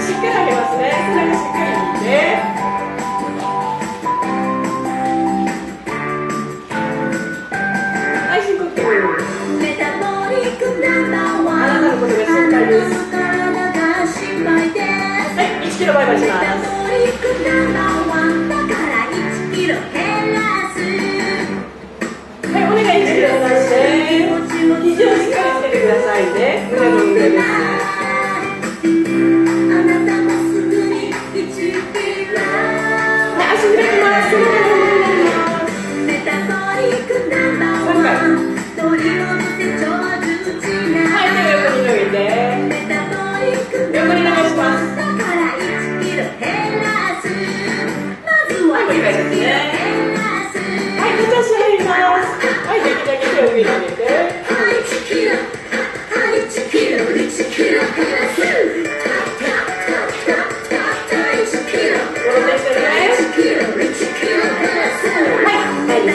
しっかり上げますね背中しっかり見てはいメタボリックナンバーワンはい1キロバイバイしますだから1キロ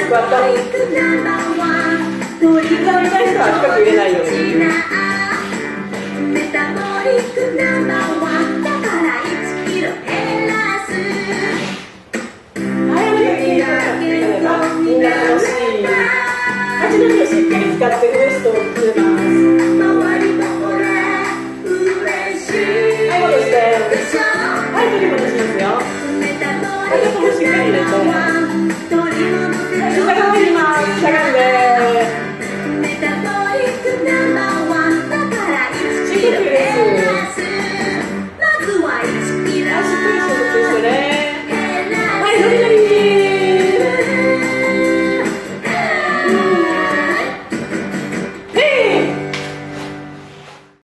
た近く入れないように。